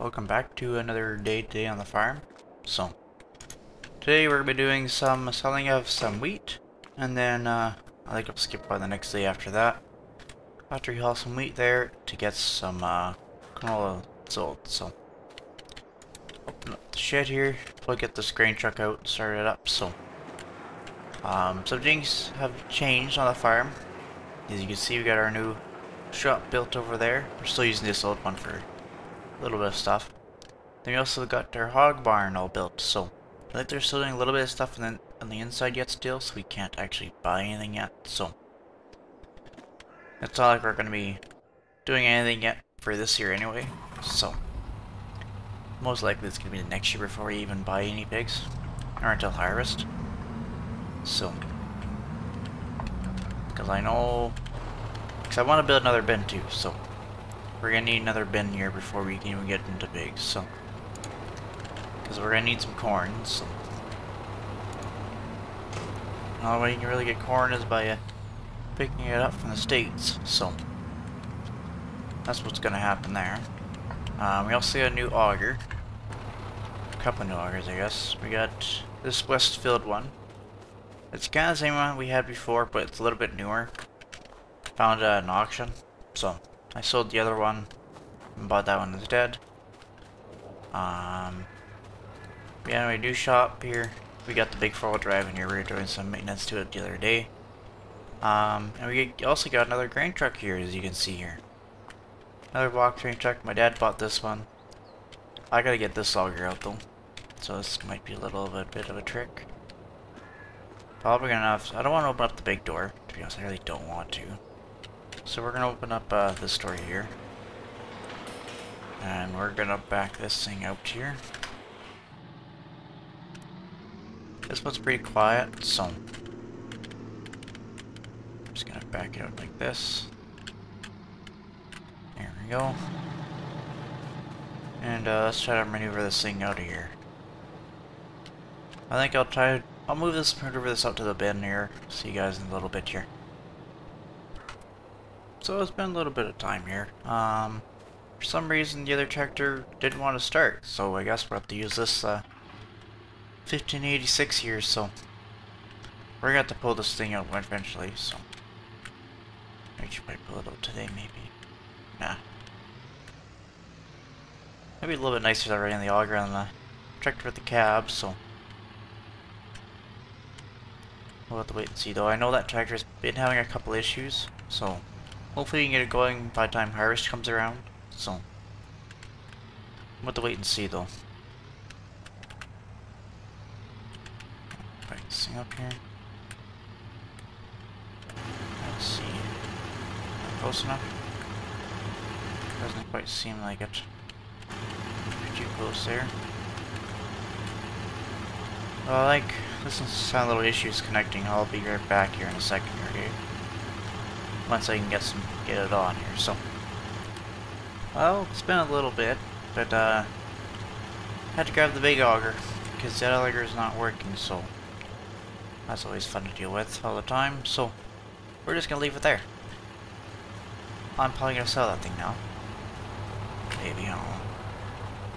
Welcome back to another day today on the farm. So, today we're going to be doing some selling of some wheat, and then uh, I think I'll skip by the next day after that. After you haul some wheat there to get some uh, canola sold. So, open up the shed here, we'll get this grain truck out, and start it up. So, um, some things have changed on the farm. As you can see, we got our new shop built over there. We're still using this old one for a little bit of stuff. Then we also got our hog barn all built, so I think they're still doing a little bit of stuff on the, on the inside yet still, so we can't actually buy anything yet, so. It's not like we're going to be doing anything yet for this year anyway, so. Most likely it's going to be the next year before we even buy any pigs, or until harvest, so. Because I know because I want to build another bin too, so we're to need another bin here before we can even get into pigs, so. Because we're to need some corn, so. The only way you can really get corn is by uh, picking it up from the States, so. That's what's to happen there. Um, we also got a new auger. A couple new augers, I guess. We got this Westfield one. It's kind of the same one we had before, but it's a little bit newer. Found at an auction, so I sold the other one bought that one instead. Um, yeah, we do shop here. We got the big four-wheel drive in here. We were doing some maintenance to it the other day. Um, and we also got another grain truck here, as you can see here. Another box train truck. My dad bought this one. I gotta get this auger out though, so this might be a little bit, bit of a trick. Probably gonna have. I don't want to open up the big door. To be honest, I really don't want to. So we're going to open up uh, this door here. And we're going to back this thing out here. This one's pretty quiet, so... I'm just going to back it out like this. There we go. And uh, let's try to maneuver this thing out of here. I think I'll try... I'll move this, maneuver this out to the bin here. See you guys in a little bit here. So it's been a little bit of time here. Um, for some reason the other tractor didn't want to start, so I guess we'll have to use this uh, 1586 here, so we're gonna have to pull this thing out eventually, so I should probably pull it out today maybe. Nah. Maybe a little bit nicer already in the auger on the tractor with the cab, so we'll have to wait and see though. I know that tractor's been having a couple issues, so Hopefully you can get it going by the time harvest comes around. So, I'm going to wait and see though. Right, see up here. Let's see. Close enough? Doesn't quite seem like it. Too close there. Well, like, this is sound little issues connecting. I'll be right back here in a second dude once I can get some get it on here. So, well, it's been a little bit, but uh, had to grab the big auger because that auger is not working. So that's always fun to deal with all the time. So we're just gonna leave it there. I'm probably gonna sell that thing now. Maybe I don't know.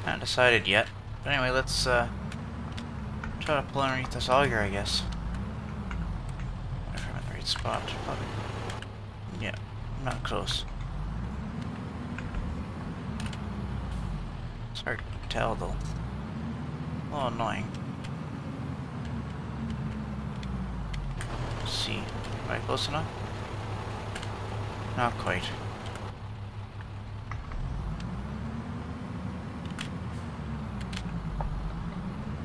Haven't decided yet. But anyway, let's uh, try to pull underneath this auger, I guess. If I'm in the right spot, probably. Not close. It's hard to tell though. A little annoying. Let's see. Am I close enough? Not quite.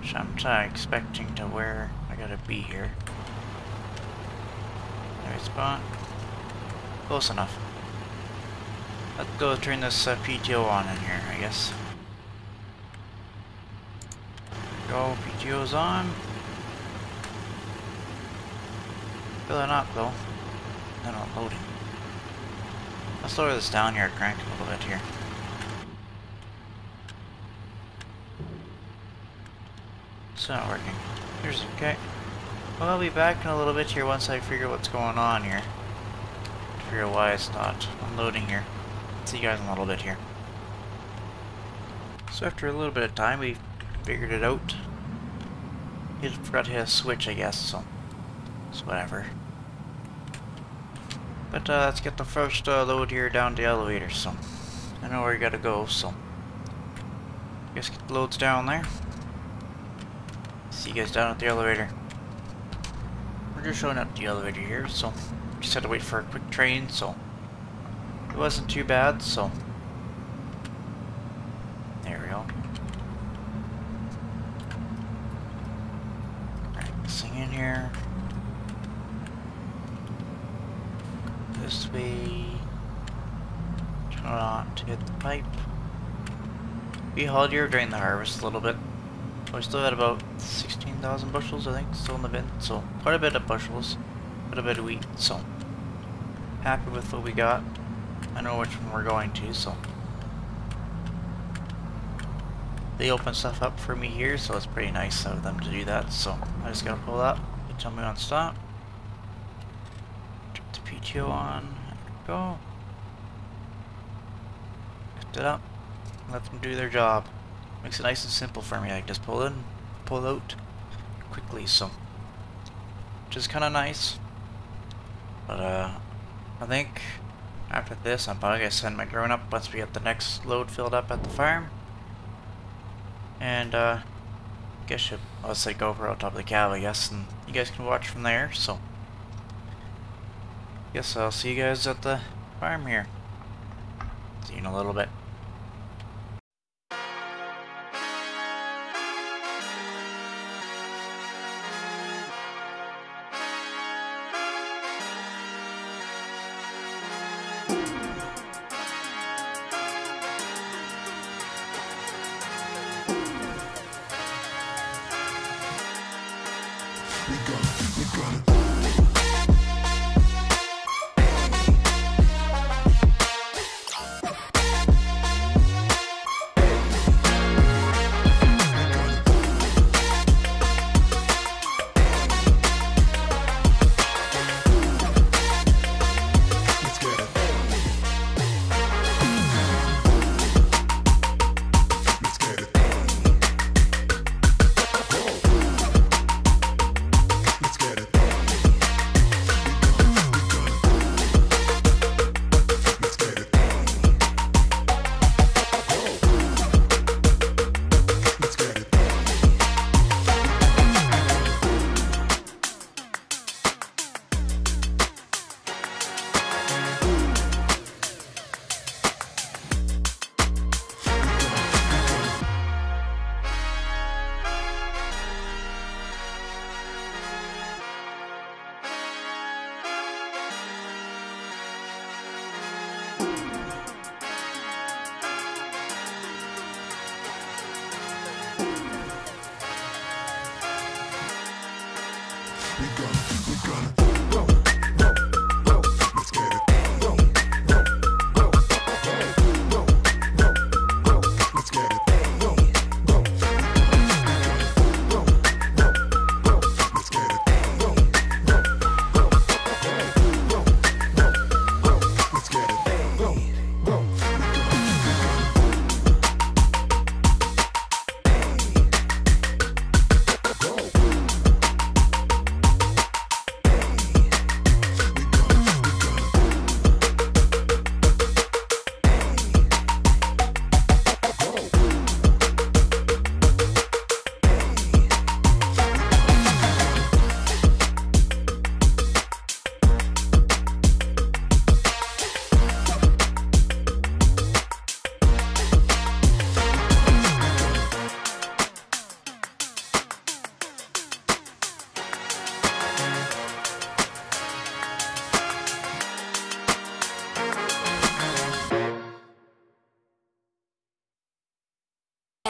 So I'm trying expecting to where I gotta be here. Right spot. Close enough. Let's go turn this uh, PTO on in here, I guess. Go, PTO's on. Filling up though. Then loading. Let's lower this down here, crank a little bit here. It's not working. Here's okay. Well, I'll be back in a little bit here once I figure what's going on here figure out why it's not unloading here. See you guys in a little bit here. So after a little bit of time, we figured it out. He forgot to hit a switch, I guess, so it's whatever. But uh, let's get the first uh, load here down the elevator, so I know where you gotta go, so I guess get the loads down there. See you guys down at the elevator. We're just showing up the elevator here, so just had to wait for a quick train, so it wasn't too bad, so there we go. Alright, sing in here. This way. Turn on to hit the pipe. We hauled here during the harvest a little bit. We still had about 16,000 bushels, I think, still in the bin. So, quite a bit of bushels. Quite a bit of wheat, so. Happy with what we got. I know which one we're going to, so. They open stuff up for me here, so it's pretty nice of them to do that. So, I just gotta pull up. They tell me on stop. Turn the PTO on. Go. Lift it up. Let them do their job. Makes it nice and simple for me. I just pull in, pull out quickly, so which is kind of nice. But uh, I think after this, I'm probably gonna send my drone up once we get the next load filled up at the farm, and uh, I guess you, I'll say GoPro on top of the cab, I guess, and you guys can watch from there. So, guess I'll see you guys at the farm here. See you in a little bit.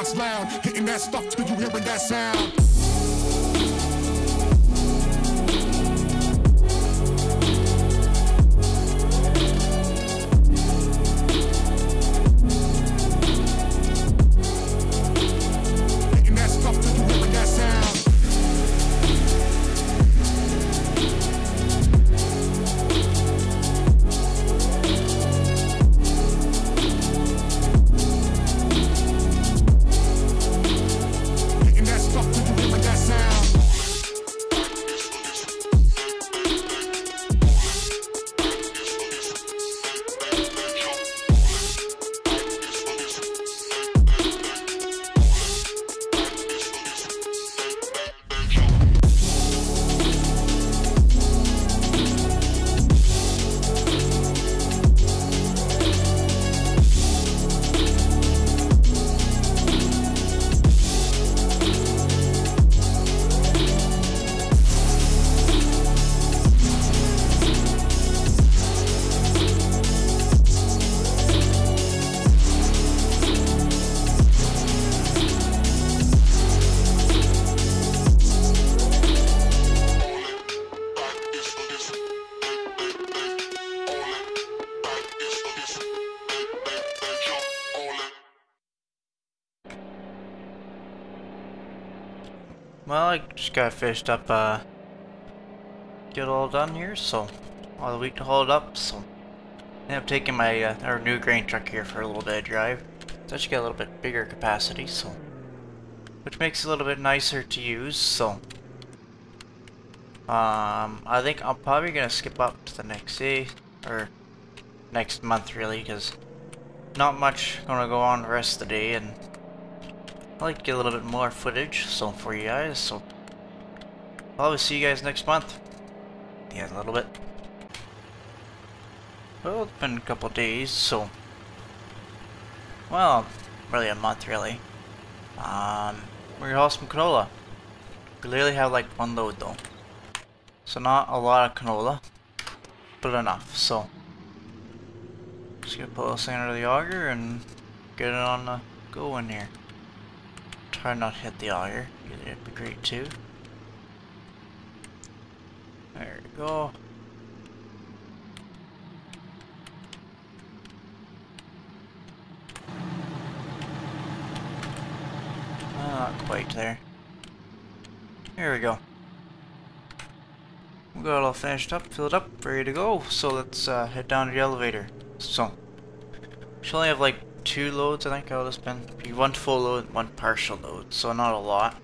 Box loud, hitting that stuff till you hearing that sound. Just got fished up, uh, get all done here, so, all the week to hold up, so, I am taking my, uh, our new grain truck here for a little of drive. It's actually got a little bit bigger capacity, so, which makes it a little bit nicer to use, so, um, I think I'm probably gonna skip up to the next day, or next month really, because not much gonna go on the rest of the day, and I like to get a little bit more footage, so for you guys, so I'll see you guys next month. Yeah, a little bit. Well, it's been a couple days, so well, really a month really. Um, we're gonna haul some canola. We literally have like one load though. So not a lot of canola, but enough, so just gonna pull this thing under the auger and get it on the go in here. Try not to hit the auger. It'd be great too. There we go. Ah, not quite there. Here we go. We got it all finished up, filled up, ready to go. So let's uh, head down to the elevator. So, should only have like two loads, I think. I'll just be one full load, one partial load. So not a lot,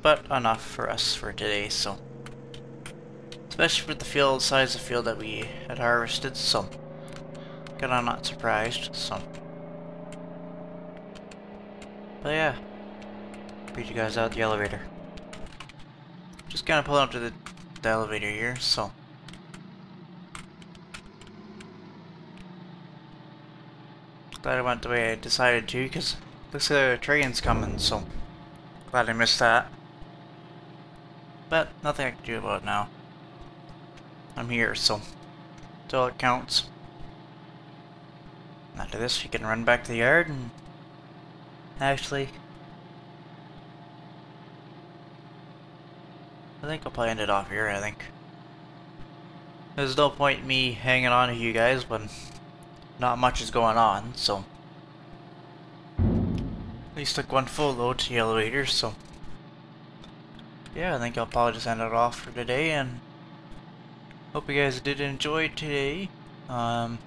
but enough for us for today. So, especially for the field size of field that we had harvested. So, kind of not surprised. So, but yeah, read you guys out the elevator. Just kind of pull up to the, the elevator here. So. I went the way I decided to, because looks like a train's coming, so glad I missed that. But nothing I can do about it now. I'm here, so all it counts. After this, you can run back to the yard and actually, I think I'll probably end it off here, I think. There's no point me hanging on to you guys when not much is going on, so. At least took one full load to the elevator, so. Yeah, I think I'll probably just end it off for today, and hope you guys did enjoy today. Um,